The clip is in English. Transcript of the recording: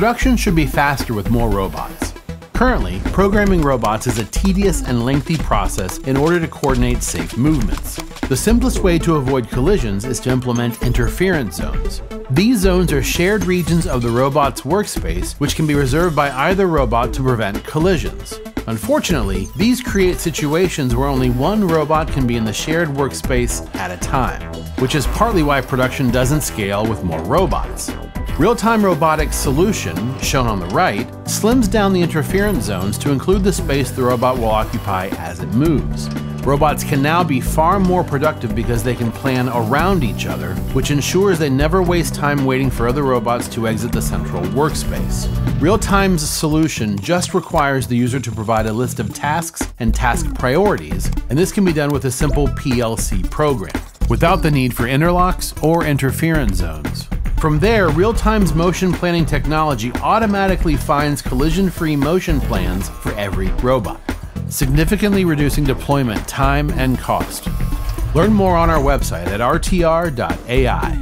Production should be faster with more robots. Currently, programming robots is a tedious and lengthy process in order to coordinate safe movements. The simplest way to avoid collisions is to implement interference zones. These zones are shared regions of the robot's workspace which can be reserved by either robot to prevent collisions. Unfortunately, these create situations where only one robot can be in the shared workspace at a time, which is partly why production doesn't scale with more robots. Realtime Robotics solution, shown on the right, slims down the interference zones to include the space the robot will occupy as it moves. Robots can now be far more productive because they can plan around each other, which ensures they never waste time waiting for other robots to exit the central workspace. Realtime's solution just requires the user to provide a list of tasks and task priorities, and this can be done with a simple PLC program, without the need for interlocks or interference zones. From there, Realtime's motion planning technology automatically finds collision-free motion plans for every robot, significantly reducing deployment time and cost. Learn more on our website at rtr.ai.